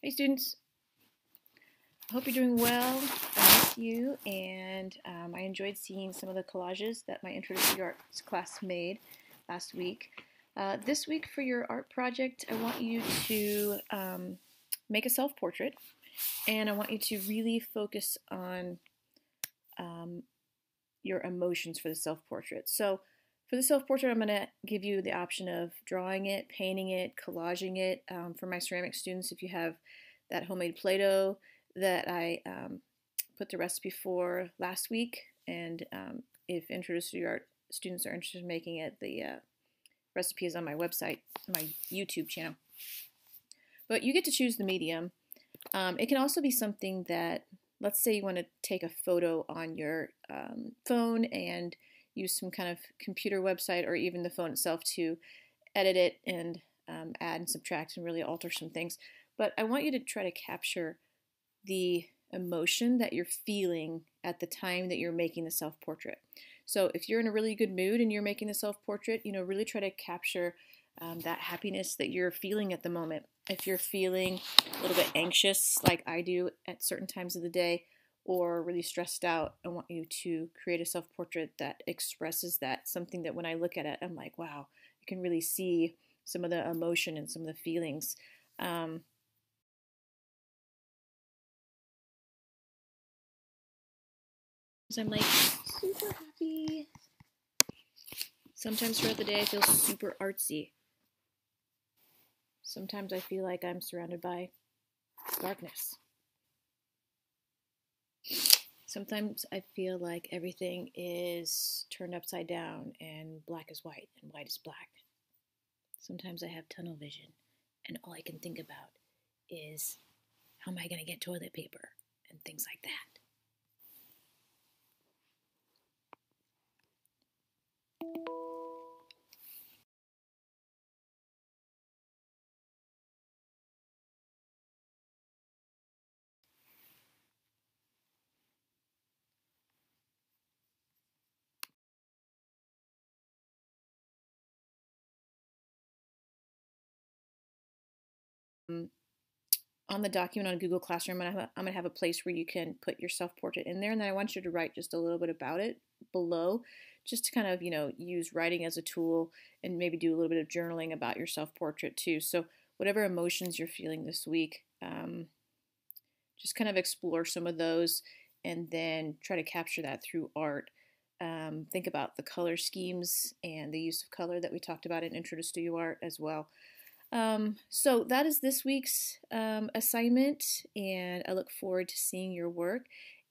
Hey students, I hope you're doing well. I miss you and um, I enjoyed seeing some of the collages that my Introductory Arts class made last week. Uh, this week for your art project, I want you to um, make a self-portrait and I want you to really focus on um, your emotions for the self-portrait. So for the self-portrait, I'm going to give you the option of drawing it, painting it, collaging it. Um, for my ceramic students, if you have that homemade Play-Doh that I um, put the recipe for last week, and um, if Introductory Art students are interested in making it, the uh, recipe is on my website, my YouTube channel. But you get to choose the medium. Um, it can also be something that, let's say you want to take a photo on your um, phone and use some kind of computer website or even the phone itself to edit it and um, add and subtract and really alter some things. But I want you to try to capture the emotion that you're feeling at the time that you're making the self-portrait. So if you're in a really good mood and you're making the self-portrait, you know, really try to capture um, that happiness that you're feeling at the moment. If you're feeling a little bit anxious, like I do at certain times of the day, or really stressed out, I want you to create a self portrait that expresses that. Something that when I look at it, I'm like, wow, you can really see some of the emotion and some of the feelings. Um, I'm like super happy. Sometimes throughout the day, I feel super artsy. Sometimes I feel like I'm surrounded by darkness. Sometimes I feel like everything is turned upside down and black is white and white is black. Sometimes I have tunnel vision and all I can think about is how am I going to get toilet paper and things like that. On the document on Google Classroom, I'm going to have a place where you can put your self-portrait in there, and then I want you to write just a little bit about it below, just to kind of, you know, use writing as a tool and maybe do a little bit of journaling about your self-portrait too. So whatever emotions you're feeling this week, um, just kind of explore some of those and then try to capture that through art. Um, think about the color schemes and the use of color that we talked about in Intro to Studio Art as well. Um, so that is this week's um, assignment, and I look forward to seeing your work.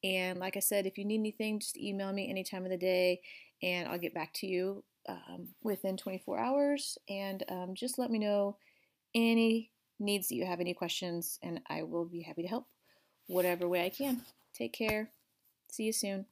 And like I said, if you need anything, just email me any time of the day, and I'll get back to you um, within 24 hours. And um, just let me know any needs that you have, any questions, and I will be happy to help whatever way I can. Take care. See you soon.